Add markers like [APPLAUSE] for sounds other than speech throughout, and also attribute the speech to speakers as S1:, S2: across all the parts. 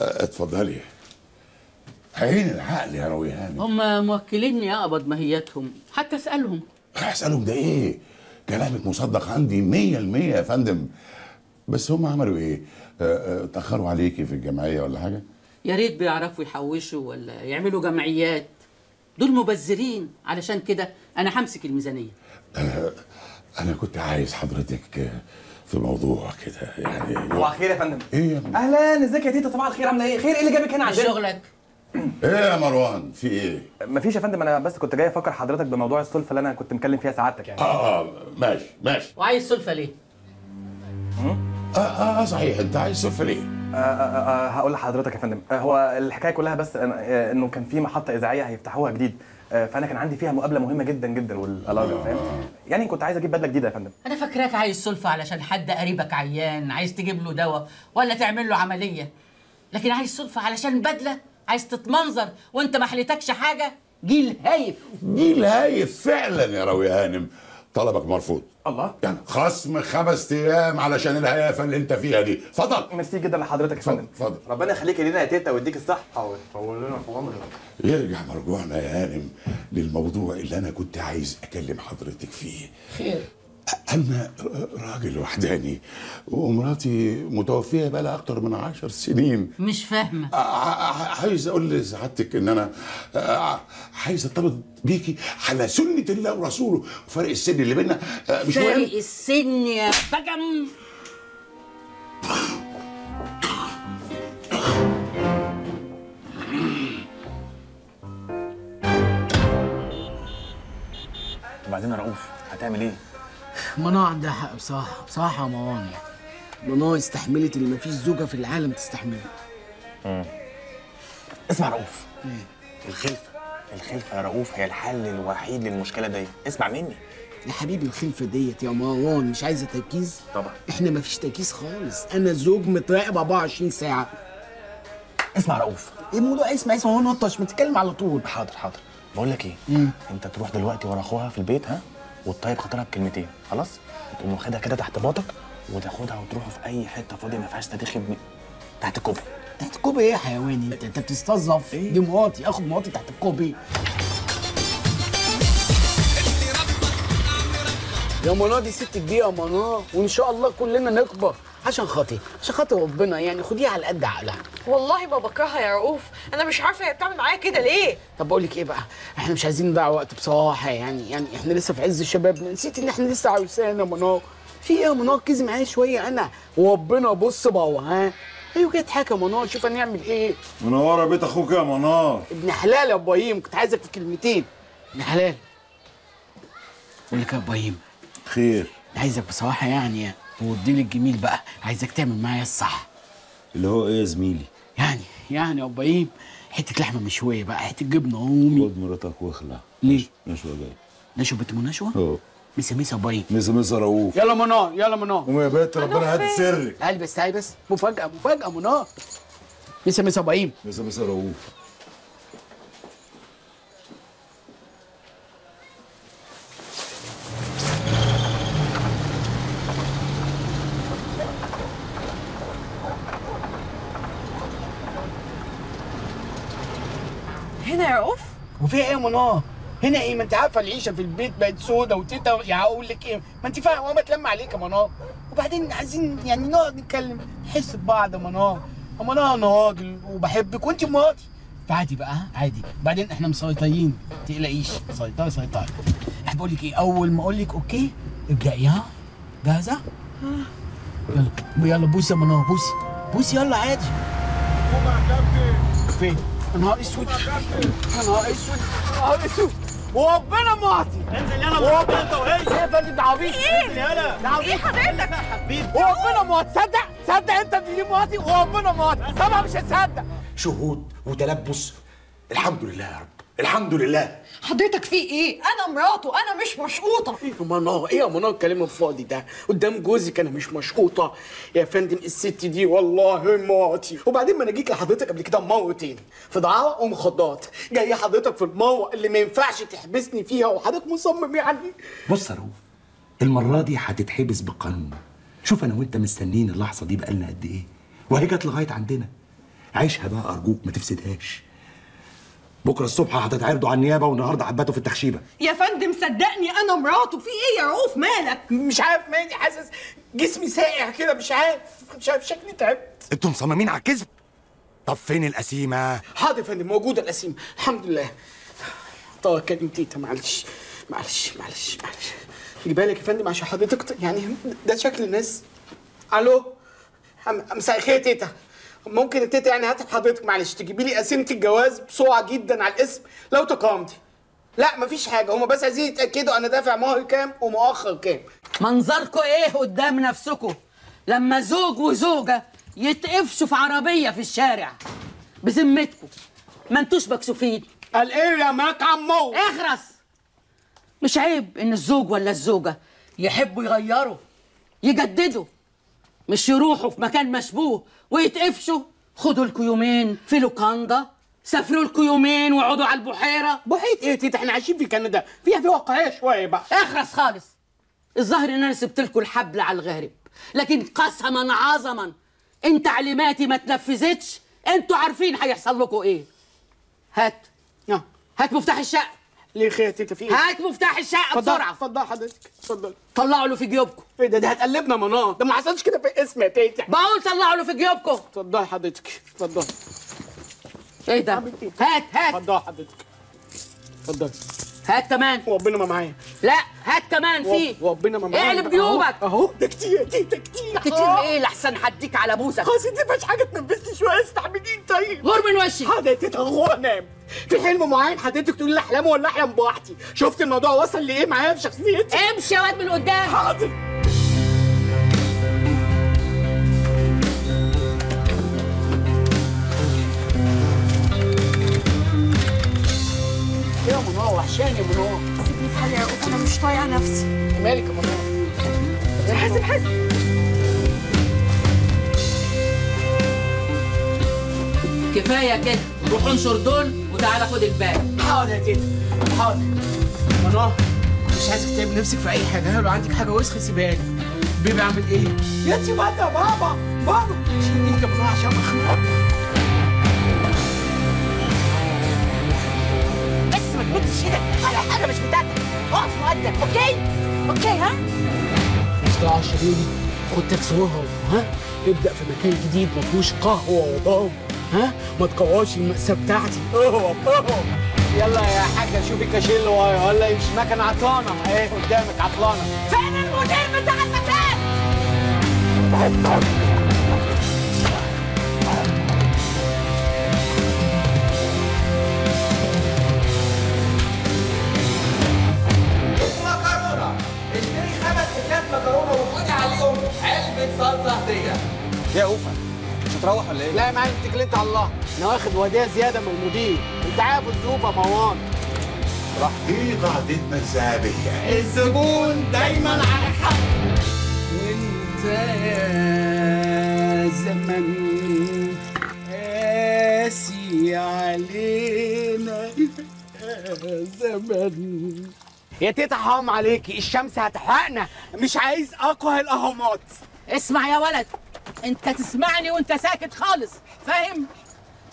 S1: آه، اتفضلي. عين العقل يا رويهان
S2: هم موكليني اقبض ماهيتهم حتى اسألهم.
S1: هسألهم ده إيه؟ كلامك مصدق عندي مية المية يا فندم. بس هم عملوا إيه؟ آه، آه، تأخروا عليكي في الجمعية ولا حاجة؟
S2: يا ريت بيعرفوا يحوشوا ولا يعملوا جمعيات. دول مبذرين. علشان كده أنا همسك الميزانية.
S1: أنا كنت عايز حضرتك في موضوع كده يعني
S3: صباح الخير يا فندم.
S1: إيه يا ابني
S3: أهلا إزيك يا تيتا؟ صباح الخير عاملة إيه؟ خير إيه اللي جابك هنا عندنا؟
S2: شغلك؟
S1: إيه يا مروان؟ في إيه؟
S3: مفيش يا فندم أنا بس كنت جاي أفكر حضرتك بموضوع السلفة اللي أنا كنت مكلم فيها سعادتك يعني.
S1: آه آه ماشي ماشي.
S2: وعايز سلفة ليه؟
S1: آه آه, آه صحيح أنت عايز سفر ليه؟
S3: آه آه آه هقول لحضرتك يا فندم. آه هو الحكاية كلها بس آه إنه كان في محطة إذاعية هيفتحوها جديد. آه فأنا كان عندي فيها مقابلة مهمة جدا جدا والالاجه فاهم؟ يعني كنت عايز أجيب بدلة جديدة يا فندم.
S2: أنا فاكراك عايز سلفة علشان حد قريبك عيان عايز تجيب له دواء ولا تعمل له عملية. لكن عايز سلفة علشان بدلة عايز تتمنظر وأنت ما حليتكش حاجة جيل هايف.
S1: جيل هايف فعلا يا راوية هانم. طلبك مرفوض.
S3: الله.
S1: يعني خصم خمس أيام علشان الهيافة اللي انت فيها دي. اتفضل.
S3: ميرسي جدا لحضرتك يا فندم.
S1: اتفضل.
S4: ربنا يخليك لينا يا تيتا ويديك الصحة. ويطول لنا في عمرك.
S1: يرجع مرجوعنا يا هانم للموضوع اللي أنا كنت عايز أكلم حضرتك فيه.
S2: خير.
S1: أنا راجل وحداني ومراتي متوفية بقى لها أكتر من عشر سنين.
S2: مش
S1: ع- عايز أقول لسعادتك إن أنا آه، عايز ارتبط بيكي على سنة الله ورسوله. وفرق السن اللي بينا آه، مش مهم.
S2: فارق السن يا بجم
S3: وبعدين يا رؤوف هتعمل إيه؟
S5: منى عندها حق بصراحة بصراحة يا مروان منى استحملت اللي مفيش زوجة في العالم تستحمله.
S3: اسمع يا رؤوف. الخلفة. الخلفة يا رؤوف هي الحل الوحيد للمشكلة دي اسمع مني.
S5: يا حبيبي الخلفة ديت يا مروان مش عايزة تركيز؟
S3: طبعا.
S5: إحنا مفيش تركيز خالص. أنا زوج متراقب 24 ساعة.
S3: اسمع رؤوف.
S5: إيه الموضوع اسمع اسمع هو نطش ما تتكلم على طول.
S3: حاضر حاضر. بقول لك إيه؟
S5: مم.
S3: أنت تروح دلوقتي ورا أخوها في البيت ها؟ وتطيب خاطرها بكلمتين خلاص؟ تقوم واخدها كده تحت باطك وتاخدها وتروحوا في أي حتة فاضية ما فيهاش صريخ ابن تحت الكوبري
S5: تحت كوبري إيه يا حيوان أنت؟ أنت بتستظرف.
S3: إيه؟
S5: دي مراتي آخد مراتي تحت الكوبي يا منى دي ست كبيرة يا منى وإن شاء الله كلنا نكبر. عشان خاطري. عشان خاطر ربنا يعني خديها على قد عقلها.
S6: والله ما بكرهها يا رؤوف. أنا مش عارفة هي بتعمل معايا كده ليه.
S5: طب بقول لك إيه بقى؟ إحنا مش عايزين نضيع وقت بصراحة يعني يعني إحنا لسه في عز شبابنا نسيت إن إحنا لسه عرسان يا منار. في إيه يا منار؟ كذب معايا شوية أنا. وربنا بص بقى ها؟ أيوه كده اضحك يا منار. شوف هنعمل إيه.
S7: منورة بيت أخوك يا منار.
S5: ابن حلال يا إبراهيم. كنت عايزك في كلمتين. ابن حلال. بقول لك يا إبراهيم.
S7: خير.
S5: عايزك بصراحة يعني تودي لي الجميل بقى. عايزك تعمل معايا الصح.
S7: اللي هو إيه يا زميلي؟
S5: يعني يعني يا إبراهيم حتة لحمة مشوية بقى حتة جبنة رومي.
S7: خد مراتك واخلع.
S5: ليه؟
S7: نشوة جاي.
S5: نشوة بنت منشوة؟
S7: اهو
S5: مسا مسا يا إبراهيم.
S7: مسا مسا رؤوف
S5: يلا منار يلا منار.
S7: قوم يا بنت ربنا هات سرك.
S5: تعالي بس تعالي بس مفاجأة مفاجأة منار. مسا مسا إبراهيم.
S7: مسا مسا رؤوف
S6: هنا يا رؤوف
S5: وفي إيه يا منار؟ هنا إيه؟ ما أنت عارفة العيشة في البيت بقت سودا وتيتا يا أقول لك إيه؟ ما أنت فاهمة ما تلم عليك يا منار. وبعدين عايزين يعني نقعد نتكلم نحس ببعض يا منار. يا منار أنا راجل وبحبك وأنت مراتي فعادي بقى؟ عادي. بعدين إحنا مسيطرين. ما تقلقيش سيطري سيطري احب أقول لك إيه؟ أول ما أقول لك okay ابدأي ها جاهزة؟ يلا. يلا بوسي يا منار بوسي بوسي يلا عادي. فين؟ نهار اسود نهار اسود نهار اسود وربنا معطي انزل يلا انت وهي إيه يا فندم ده عبيط انزل يلا ده عبيط
S6: حضرتك
S5: وربنا معطي تصدق تصدق انت دي معطي وربنا معطي طبعا مش هتصدق
S8: شهود وتلبس الحمد لله يا رب. الحمد لله.
S6: حضرتك في إيه؟ أنا مراته أنا مش مشقوطة.
S5: إيه يا منار إيه يا منار الكلام الفاضي ده؟ قدام جوزك أنا مش مشقوطة. يا فندم الست دي والله مراتي وبعدين ما أنا جيت لحضرتك قبل كده مرتين. في دعاره ومخدرات جاي حضرتك في المره اللي ما ينفعش تحبسني فيها وحضرتك مصمم يعني.
S8: بص يا رؤوف المرة دي هتتحبس بالقانون شوف أنا وأنت مستنيين اللحظة دي بقالنا قد إيه. وهي جت لغاية عندنا. عيشها بقى أرجوك ما تفسدهاش. بكرة الصبح هتتعرضوا على النيابة والنهاردة حباته في التخشيبة.
S6: يا فندم صدقني أنا مراته في إيه يا رؤوف مالك؟
S5: مش عارف مالي حاسس جسمي ساقع كده مش عارف مش عارف شكلي تعبت.
S8: أنتوا مصممين على الكذب؟ طب فين القسيمة؟
S5: حاضر يا فندم موجودة القسيم الحمد لله. طب كلم تيتا معلش معلش معلش معلش. خلي بالك يا فندم عشان حضرتك يعني ده شكل الناس. ألو؟ مساء الخير تيتا. ممكن التيتا يعني هات حضرتك معلش تجيبي لي قسيمه الجواز بسرعة جدا على الاسم لو تقامتي لا مفيش حاجة. هما بس عايزين يتأكدوا أنا دافع مهر كام ومؤخر كام.
S2: منظركوا إيه قدام نفسكوا؟ لما زوج وزوجة يتقفشوا في عربية في الشارع بذمتكوا. ما انتوش مكسوفين.
S5: قال إيه يا ماك عمو
S2: اخرس مش عيب إن الزوج ولا الزوجة يحبوا يغيروا يجددوا. مش يروحوا في مكان مشبوه ويتقفشوا. خدوا لكوا يومين في لوكاندا سافروا لكوا يومين وقعدوا على البحيرة.
S5: بحيث إيه تيتا إحنا عايشين في كندا. فيها في واقعيه شوية بقى.
S2: أخرس خالص. الظاهر إن أنا سبت لكم الحبل على الغارب لكن قسما عظما إن تعليماتي ما اتنفذتش أنتوا عارفين هيحصل لكم إيه. هات.
S5: آه
S2: هات مفتاح الشقة.
S5: ليه خير يا تيتا في إيه؟
S2: هات مفتاح
S5: الشقة
S2: بسرعة.
S5: اتفضل حضرتك اتفضل.
S2: طلعوا له في جيوبكم.
S5: إيه ده ده هتقلبنا منار ده ما حصلش كده في اسم يا تيتا
S2: بقول طلعوا له في جيوبكم.
S5: اتفضل حضرتك اتفضل.
S2: إيه ده. هات هات.
S5: اتفضل حضرتك اتفضل.
S2: هات كمان.
S5: وربنا ما معايا.
S2: لا هات كمان فيه.
S5: وربنا ما
S2: اقلب جيوبك.
S5: أهو. ده كتير يا تيتا كتير.
S2: كتير. إيه لحسن هديك على بوسك.
S5: خلاص انت مفيش حاجة تنفذني شوية. استحمليني. طيب.
S2: غور من وشي.
S5: تيتا هو انام في حلم معين حضرتك تقولي لي احلامه ولا احلم بوحدي شفت الموضوع وصل لإيه معايا في شخصيتي؟
S2: امشي يا واد من قدام.
S5: حاضر. يا منور وحشاني يا منور.
S6: مش طايقه نفسي.
S5: مالك يا منور
S6: حاسب حاسب
S2: كفاية كده. روح انشر دول وتعالى خد الباقي.
S5: حاضر يا تيتا حاضر. منور مش عايزك تعب نفسك في أي حاجة. لو عندك حاجة وسخة؟ سيبها لي. بيبي عامل إيه؟ يا تي بابا بابا بابا. شيل إيدك يا منور عشان مخنوق.
S6: بس ما تمدش إيدك على حاجة مش بتاعتك. أقف مؤدب okay؟ okay ها؟
S5: اسمع شريري خد تاكسي وهو ها؟ ابدأ في مكان جديد ما فيهوش قهوة وضام ها؟ ما تقواش المأساة بتاعتي. اوه [LAUGHS] اوه يلا يا حاجة شوفي الكاشير اللي ورايا ولا مش مكنه عطلانة. اهي قدامك عطلانة.
S6: فين المدير بتاع المكان
S3: هتروح ولا إيه؟
S5: لا يا معلم اتكلت على الله. أنا واخد وديع زيادة من المدير. أنت عارف الزوبه موان.
S7: دي قاعدتنا الذهبية
S5: الزبون دايما على حق وأنت يا زمن قاسي علينا. يا زمن. يا تيتا حرام عليكي الشمس هتحرقنا مش عايز اقوى الأهرامات.
S2: اسمع يا ولد. انت تسمعني وانت ساكت خالص فاهم؟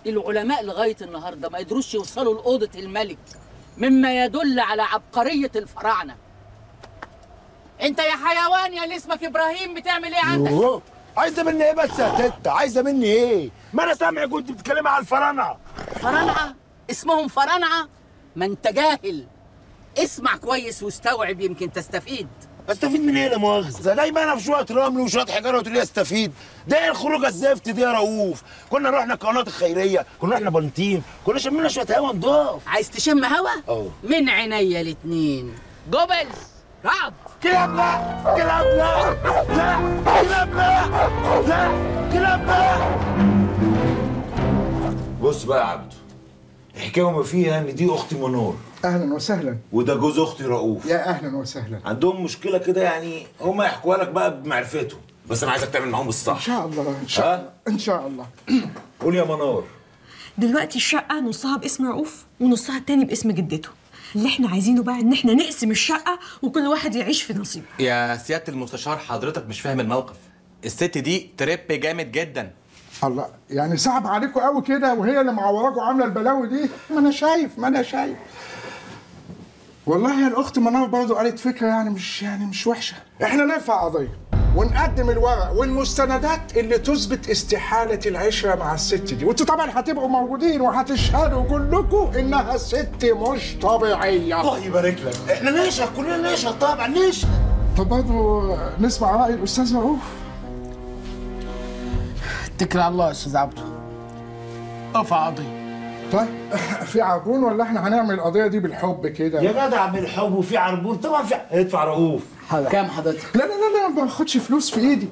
S2: العلماء لغاية النهارده ما قدروش يوصلوا لأوضة الملك مما يدل على عبقرية الفراعنة. انت يا حيوان يا اللي اسمك إبراهيم بتعمل إيه عندك؟
S8: يوه. عايزة مني إيه بس يا تيتا عايزة مني إيه؟ ما أنا سامع كنت بتتكلمي على الفراعنة.
S2: فرنعة؟ اسمهم فرنعة؟ ما أنت جاهل. اسمع كويس واستوعب يمكن تستفيد.
S8: استفيد من إيه لا مؤاخذة؟ دايما أنا في شوية رمل وشوية حجاره وتقول لي أستفيد؟ ده إيه الخروجه الزفت دي يا رؤوف؟ كنا رحنا القناطر الخيرية كنا رحنا بلطيم كنا شمينا شوية هوا نضاف.
S2: عايز تشم هوا؟
S8: آه.
S2: من عينيا الاتنين. جوبلز رعد.
S8: كلاب لا كلاب لا لا كلاب لا لا كلاب لا
S7: بص بقى يا عبده الحكاية وما فيها إن دي أختي منار.
S9: أهلا وسهلا.
S7: وده جوز أختي رؤوف.
S9: يا أهلا وسهلا.
S7: عندهم مشكلة كده يعني هم يحكوا لك بقى بمعرفتهم. بس أنا عايزك تعمل معاهم
S9: إن
S7: الصح
S9: شاء الله إن شاء؟ الله إن شاء الله. [CLEARS THROAT]
S7: قول يا منور
S6: دلوقتي الشقة نصها باسم رؤوف ونصها التاني باسم جدته. اللي إحنا عايزينه بقى إن إحنا نقسم الشقة وكل واحد يعيش في نصيبه.
S3: يا سيادة المستشار حضرتك مش فاهم الموقف. الست دي تريب جامد جدا.
S9: الله يعني صعب عليكم قوي كده وهي اللي معوراكم عاملة البلاوي دي؟ ما أنا شايف ما أنا شايف. والله يا الاخت منار برضه قالت فكرة يعني مش يعني مش وحشة. إحنا نرفع قضية. ونقدم الورق والمستندات اللي تثبت استحالة العشرة مع الست دي. وانتوا طبعا هتبقوا موجودين وهتشهدوا كلكم إنها ست مش طبيعية.
S8: الله يبارك لك إحنا نشهد كلنا نشهد طبعا نشهد.
S9: طب برضه نسمع رأي الأستاذ رؤوف
S10: اتكل على الله يا أستاذ عبده. ارفع قضية.
S9: طيب في عربون ولا إحنا هنعمل القضية دي بالحب كده؟
S8: يا جدع بالحب وفي عربون؟ طبعا في ادفع رؤوف.
S2: كام حضرتك؟
S9: لا لا لا لا ما باخدش فلوس في ايدي.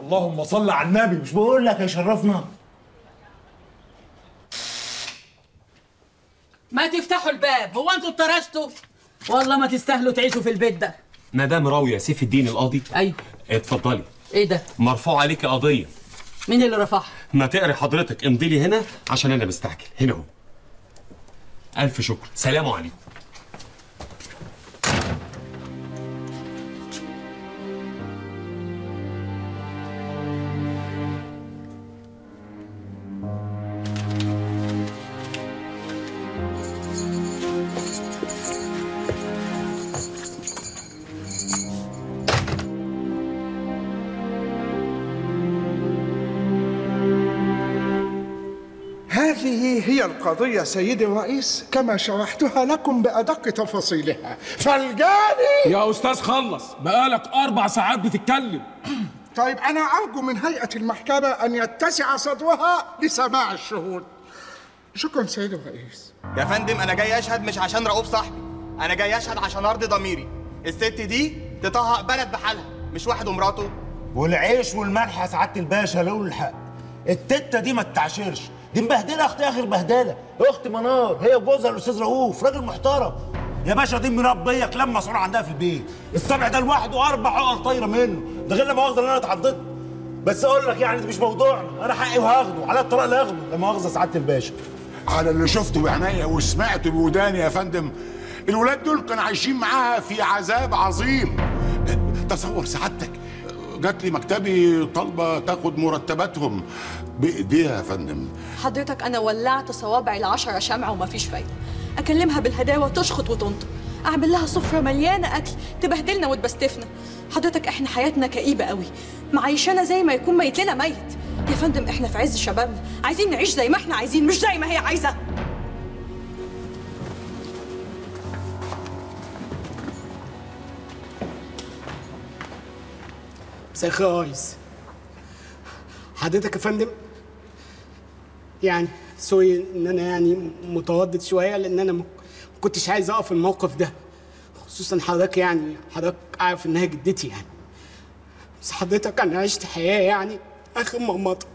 S8: اللهم صل على النبي مش بقول لك يا شرفنا.
S2: ما تفتحوا الباب هو أنتوا اتطرشتوا؟ والله ما تستاهلوا تعيشوا في البيت ده.
S11: مدام راوية سيف الدين القاضي.
S2: أيوه.
S11: اتفضلي.
S2: إيه ده؟
S11: مرفوع عليكي قضية.
S2: مين اللي رفعها؟
S11: ما تقري حضرتك امضي لي هنا عشان أنا مستعجل. هنا اهو ألف شكر. سلام عليكم.
S9: القضية سيدي الرئيس كما شرحتها لكم بأدق تفاصيلها. فالجاني!
S12: يا أستاذ خلص بقالك أربع ساعات بتتكلم. [CLEARS THROAT]
S9: طيب أنا أرجو من هيئة المحكمة أن يتسع صدرها لسماع الشهود. شكرا سيدي الرئيس.
S4: يا فندم أنا جاي أشهد مش عشان رؤوف صاحبي أنا جاي أشهد عشان ارضي ضميري. الست دي تطهق بلد بحالها مش واحد ومراته.
S8: والعيش والملح يا سعادة الباشا لو الحق. التتة دي ما تتعشرش. دي مبهدله أختي اخر بهدله اخت منار هي وجوزها الاستاذ رؤوف راجل محترم. يا باشا دي مربيه كلام مسؤول عندها في البيت. السبع ده لوحده أربع عقل طايره منه. ده غير لا مؤاخذة أنا اتعضيت بس أقول لك يعني ده مش موضوعنا أنا حقي وهاخده على الطلاق اللي هاخده. لا مؤاخذة سعادة الباشا.
S1: على اللي شفته بعينيا وسمعته بوداني يا فندم الولاد دول كانوا عايشين معاها في عذاب عظيم. تصور سعادتك جات لي مكتبي طالبة تاخد مرتباتهم. بإيديها يا فندم.
S7: حضرتك أنا ولعت صوابعي العشرة شمعة وما فيش فايدة. أكلمها بالهداوة تشخط وتنطق. أعمل لها سفرة مليانة أكل تبهدلنا وتبستفنا. حضرتك إحنا حياتنا كئيبة قوي. معيشانا زي ما يكون ميت لنا ميت. يا فندم إحنا في عز شبابنا. عايزين نعيش زي ما إحنا عايزين مش زي ما هي عايزة.
S10: مساء يا ريس حضرتك يا فندم يعني سوري إن أنا يعني متردد شوية لأن أنا ما كنتش عايز أقف الموقف ده. خصوصا حضرتك يعني حضرتك عارف إنها جدتي يعني. بس حضرتك أنا عشت حياة يعني أخر مرمطة.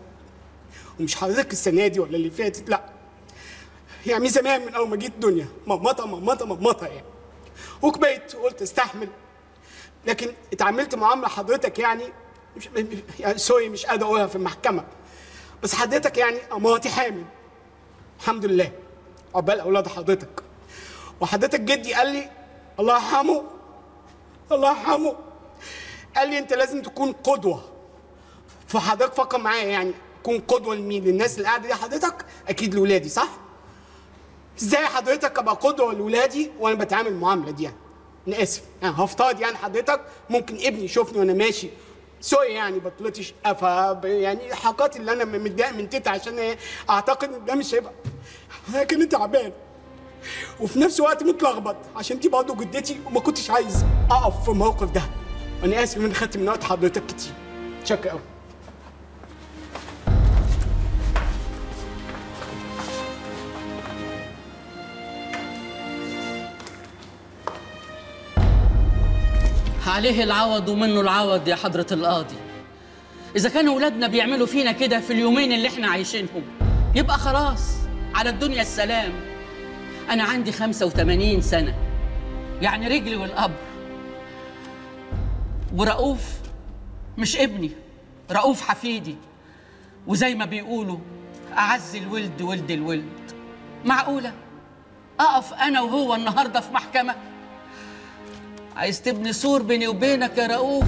S10: ومش حضرتك السنة دي ولا اللي فاتت لأ. يعني من زمان من أول ما جيت الدنيا مرمطة مرمطة مرمطة يعني. وكبيت وقلت أستحمل. لكن اتعاملت معامله حضرتك يعني مش يعني سوري مش قادر أقولها في المحكمة. بس حضرتك يعني مراتي حامل. الحمد لله. عقبال أولاد حضرتك. وحضرتك جدي قال لي الله يرحمه الله يرحمه. قال لي أنت لازم تكون قدوة. فحضرتك فكر معايا يعني تكون قدوة لمين؟ للناس اللي قاعدة دي حضرتك؟ أكيد لاولادي صح؟ إزاي حضرتك أبقى قدوة لاولادي وأنا بتعامل المعامله دي يعني؟ أنا اسف يعني هفترض يعني حضرتك ممكن ابني يشوفني وأنا ماشي. sorry يعني بتلطش قفا يعني الحركات اللي أنا متضايق من تيتا عشان أعتقد إن ده مش هيبقى. لكن تعبان. وفي نفس الوقت متلخبط. عشان دي برضه جدتي وما كنتش عايز أقف في الموقف ده. أنا آسف إن خدت من وقت حضرتك كتير. شكرا. قوي
S2: عليه العوض ومنه العوض يا حضرة القاضي. إذا كانوا أولادنا بيعملوا فينا كده في اليومين اللي إحنا عايشينهم يبقى خلاص على الدنيا السلام. أنا عندي 85 سنة يعني رجلي والقبر. ورؤوف مش ابني رؤوف حفيدي. وزي ما بيقولوا أعز الولد ولد الولد. معقولة؟ أقف أنا وهو النهاردة في محكمة؟ عايز تبني سور بيني وبينك يا رؤوف؟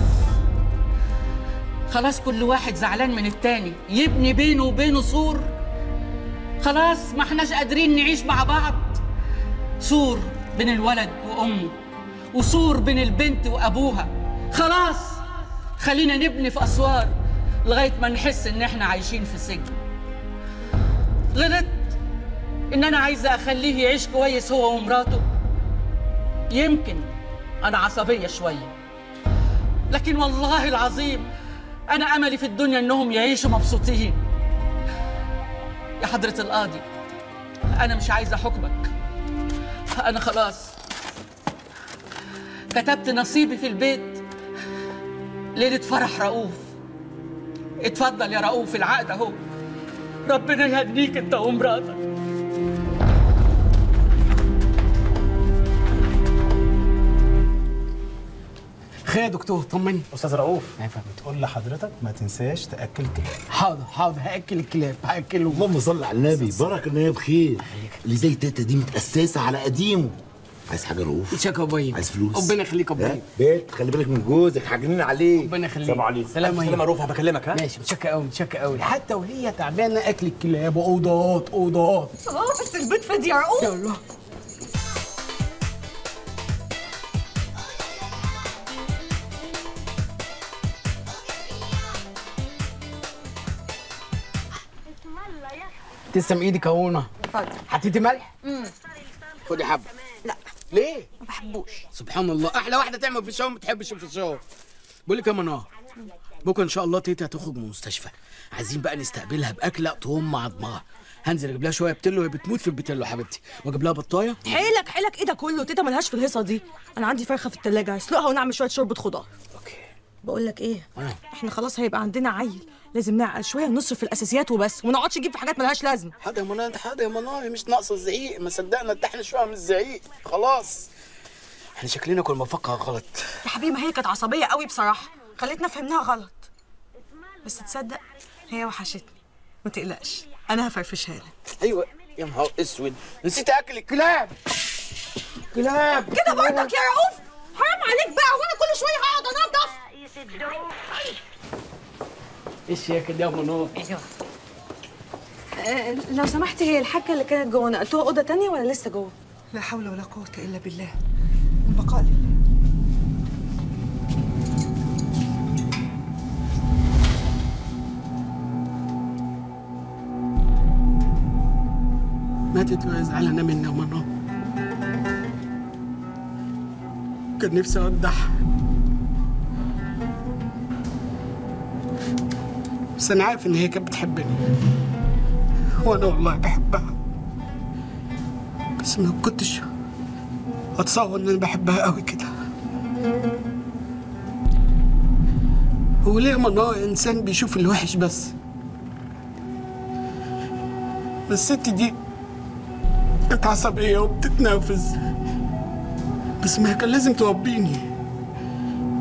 S2: خلاص كل واحد زعلان من التاني. يبني بينه وبينه سور. خلاص ما احناش قادرين نعيش مع بعض. سور بين الولد وأمه وسور بين البنت وأبوها. خلاص خلينا نبني في أسوار لغاية ما نحس إن إحنا عايشين في سجن. غلطت إن أنا عايزة أخليه يعيش كويس هو ومراته. يمكن أنا عصبية شوية لكن والله العظيم أنا أملي في الدنيا إنهم يعيشوا مبسوطين. يا حضرة القاضي أنا مش عايزة حكمك. أنا خلاص كتبت نصيبي في البيت. ليلة فرح رؤوف. اتفضل يا رؤوف العقد أهو. ربنا يهديك أنت ومراتك.
S5: خير يا دكتور طمني.
S13: أستاذ رؤوف بتقول لحضرتك ما تنساش تأكل الكلاب
S5: حاضر حاضر هأكل الكلاب هاكلهم
S8: اللهم صل على النبي. بارك ان هي بخير اللي زي تيتا دي متأسسة على قديمه. عايز حاجة رؤوف؟
S5: شكرا يا إبراهيم
S8: عايز فلوس؟
S5: ربنا يخليك يا إبراهيم
S8: ها؟ بيت خلي بالك من جوزك حاجنين عليه.
S5: ربنا يخليك.
S8: سلام عليكم.
S5: سلام عليكم
S8: سلامة يا رؤوف
S5: بكلمك ها؟ ماشي. متشكر قوي متشكر قوي حتى وهي تعبانة اكل الكلاب وأوضات أوضات.
S6: آه بس البيت فاضي يا رؤوف
S5: يلا تسلم إيدك يا هونا
S6: اتفضل.
S5: حطيتي ملح؟
S6: امم
S5: خدي حبة.
S6: لا.
S5: ليه؟
S6: ما بحبوش.
S5: سبحان الله. أحلى واحدة تعمل في الشاور ما بتحبش في الشاور. بقول لك يا منار بكرة إن شاء الله تيتا هتخرج من المستشفى. عايزين بقى نستقبلها بأكلة تقوم مع عظمها هنزل أجيب لها شوية بتلو وهي بتموت في البتلو حبيبتي. وأجيب لها بطاية.
S6: حيلك حيلك. إيه ده كله؟ تيتا ملهاش في الهيصة دي. أنا عندي فرخة في التلاجة. هسلقها ونعمل شوية شوربة خضار. أوكي. بقول لك إيه؟
S5: آه.
S6: إحنا خلاص هيبقى عندنا عيل. لازم نعقل شوية ونصرف في الأساسيات وبس وما نقعدش نجيب في حاجات ملهاش لازمة.
S5: حاضر يا انت حاضر يا منار مش ناقصة الزعيق. ما صدقنا ارتحنا شوية من الزعيق. خلاص. إحنا شكلنا كنا بنفكر غلط.
S6: يا حبيبي ما هي كانت عصبية قوي بصراحة. خلتنا فهمناها غلط. بس تصدق هي وحشتني. ما تقلقش أنا هفرفشها لك.
S5: أيوه. يا نهار أسود. نسيت أكل الكلاب. كلاب.
S6: كده برضك يا رؤوف؟ حرام عليك بقى. وأنا كل شوية هقعد أنضف؟
S5: إيش هي كده يا منار
S6: أيوه. آه، لو سمحتي هي الحاجة اللي كانت جوه نقلتوها أوضة تانية ولا لسه جوه؟ لا حول ولا قوة إلا بالله. البقاء لله.
S5: ماتت وهي زعلانه مني يا منار كان نفسي اودعها بس أنا عارف إن هي كانت بتحبني. وأنا والله بحبها. بس ما كنتش أتصور إن أنا بحبها قوي كده. هو ليه منار إنسان بيشوف الوحش بس؟ بس الست دي كانت عصبية وبتتنافس بس ما كان لازم تربيني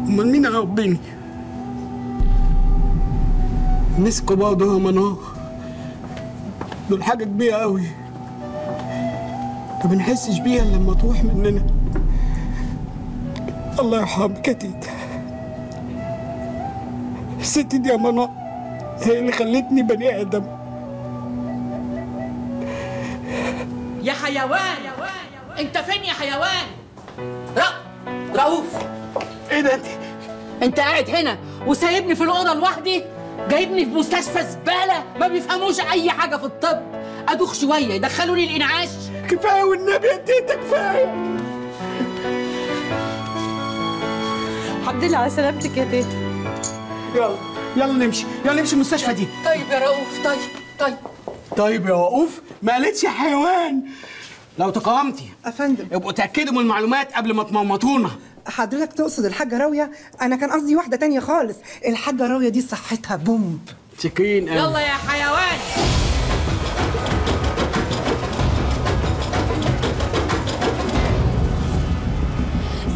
S5: أمال مين هيربيني؟ مسكوا برضه يا منار دول حاجة كبيرة أوي. ما بنحسش بيها لما تروح مننا. الله يرحمك يا تيتا الست دي يا منار هي اللي خلتني بني آدم.
S2: يا حيوان! انت فين يا حيوان؟ ر- رؤوف.
S5: إيه ده؟ انت
S2: انت قاعد هنا وسايبني في الأوضة لوحدي؟ جايبني في مستشفى زبالة ما بيفهموش أي حاجة في الطب. أدوخ شوية يدخلوني الإنعاش.
S5: كفاية والنبي يا تيتا كفاية.
S6: الحمد لله على سلامتك يا تيتا
S5: يلا يلا نمشي يلا نمشي المستشفى دي.
S2: طيب يا رؤوف طيب طيب.
S5: طيب يا وقوف ما قالتش يا حيوان. لو تقامتي
S14: أفندم.
S5: ابقوا تأكدوا من المعلومات قبل ما تموتونا.
S14: حضرتك تقصد الحاجة راوية؟ أنا كان قصدي واحدة تانية خالص، الحاجة راوية دي صحتها بومب.
S5: قوي.
S2: يلا يا حيوان.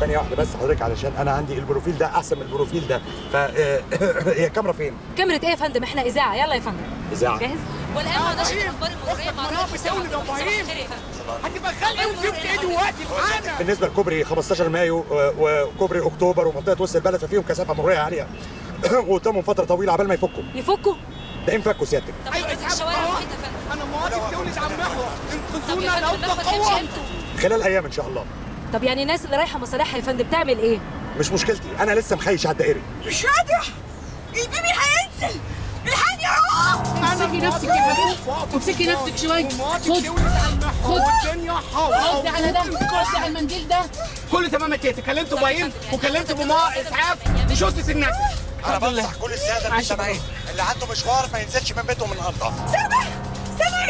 S8: ثانية واحدة بس حضرتك علشان أنا عندي ال profile ده أحسن من ال profile ده. ف [COUGHS] هي الكاميرا فين؟
S15: كاميرا إيه يا فندم؟ إحنا إذاعة. يلا يا فندم.
S8: إذاعة.
S15: جاهز؟ والآن ما نشر الأخبار المغريه مع
S10: هتبقى دلوقتي معانا.
S8: بالنسبة لكوبري 15 مايو و- وكوبري أكتوبر ومنطقة وسط البلد ففيهم كثافة مرورية عالية. [COUGHS]
S11: وقدامهم فترة طويلة عبال ما يفكوا.
S15: يفكوا؟
S11: ده انفكوا سيادتك
S15: طب اقفل الشوارع المحيطه يا فندم
S5: أنا مواقف تولد عم محور انقذونا لو
S15: المخبز هيمشي
S5: تقوم
S15: إمتى؟
S11: خلال أيام إن شاء الله.
S15: طب يعني الناس اللي رايحة مصالحها يا فندم بتعمل إيه؟
S11: مش مشكلتي. أنا لسه مخيش على الدائري.
S16: مش قادرة البيبي هينزل
S2: امسكي نفسك يا حبيبتي امسكي نفسك شوية. خد. خد. خد على ده. خد على المنديل ده.
S5: كله تمام يا تيتا كلمت إبراهيم وكلمت بابا إسعاف وشوت الناس.
S11: أنا بنصح كل السادة المستمعين اللي عنده مشوار ما ينزلش من بيتهم النهارده.
S16: سامح؟ سامح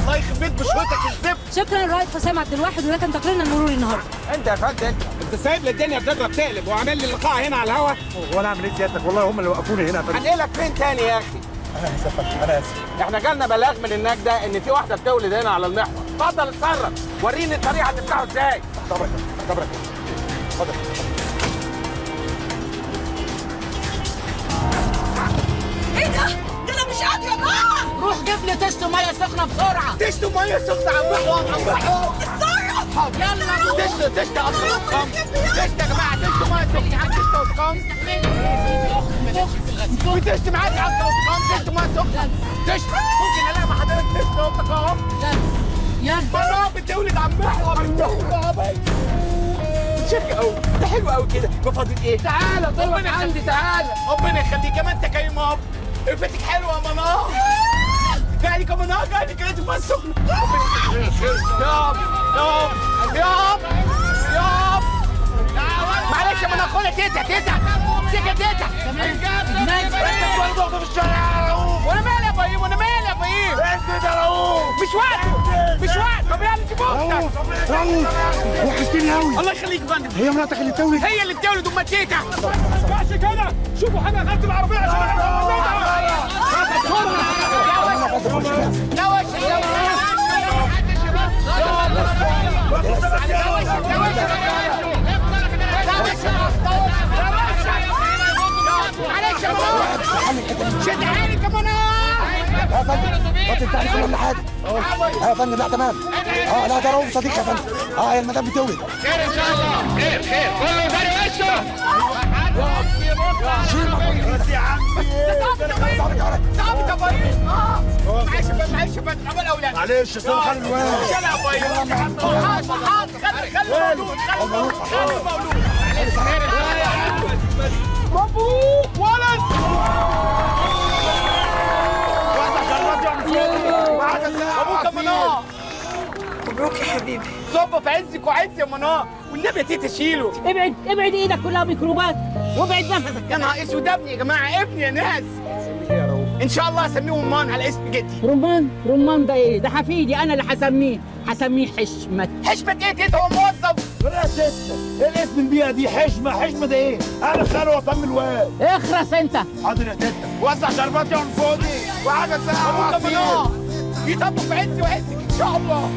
S5: الله يخرب بيت بشوتك الزفت.
S15: شكرا الرائد حسام عبد الواحد وده كان تقريرنا المروري النهارده.
S5: انت يا فندم انت انت سايب لي الدنيا بتضرب تقلب وعامل لي اللقاء هنا على الهوا.
S11: وأنا اعمل إيه سيادتك والله هم اللي وقفوني هنا يا فندم.
S5: هنقلك فين تاني يا أخي؟
S11: أنا آسف أنا آسف.
S5: إحنا جالنا بلاغ من النجدة إن في واحدة بتولد هنا على المحور. اتفضل اتصرف. وريني الطريقة هتفتحه إزاي.
S11: طبعا طبعا اتفضل.
S16: إيه ده؟ ده أنا مش قادرة بقى
S2: روح جيب لي طشت مية سخنة بسرعة.
S5: تشت مية سخنة على المحور على المحور.
S16: اتصرف!
S2: يلا.
S5: تشت تشت أصلا تشت يا جماعة. تشت ميه سخنه عن تشت وسكام في تشت معاك عبد وسكام تشت ميه سخنه تشت ممكن الاقي مع حضرتك تشت وسكام
S2: يلا
S5: ماما بتولد على المحور المحور شكل قوي ده حلو قوي كده بفضل إيه تعالى ربنا عندي تعالى ربنا يخليك كمان انت كريم رفتك حلوة يا منار قاعد كم منار قاعد كده تبقى سخنه ياب ياب ياب معلش يا منار خدها تيتا تيتا امسكها تيتا في الشارع وأنا مالي يا إبراهيم وأنا مالي يا إبراهيم انت ده رؤوف مش وقته مش وقته طب يلا أختك
S9: رؤوف وحشتني قوي
S5: الله يخليك يا فندم
S9: هي مراتك اللي تولد
S5: هي اللي بتولد ام تيتا ما ينفعش كده شوفوا حاجة غلط العربيه عشان لا وش معلش يا منار. شد حالك يا منار.
S9: يا فندم ما تنفعش ولا حاجة آه يا فندم لا تمام. آه لا ده رؤوف صديق يا فندم. آه هي المدام بتولد
S5: خير إن شاء الله. خير خير. كله يفرق وشه يا عمي صعب كبير معلش بقى معلش بقى طب الاولاد
S8: معلش أصل خلي الواد.
S5: يلا يا باي حاضر حاضر خلي خلي المولود خلي المولود خلي المولود معلش خير مبروك ولد مبروك منار
S16: مبروك يا حبيبي.
S5: صب في عزك وعز يا منار والنبي يا تيتا شيله
S2: ابعد ابعد إيدك كلها ميكروبات وابعد نفسك
S5: يا نهار اسود ابني يا جماعة ابني يا ناس ان شاء الله اسميه رمان على اسم جدي
S2: رمان رمان ده إيه ده حفيدي أنا اللي هسميه هسميه حشمت
S5: حشمة إيه تيتا هو
S8: يا ست. إيه الاسم البيئة دي حشمة. حشمة ده إيه؟ أنا خاله واسمي الواد.
S2: اخرس انت.
S8: حاضر يا تيتا وزع شربات يا فاضي وحاجة ساعه
S5: مبروك يا منار يطبق في عزي وعزك إن شاء الله.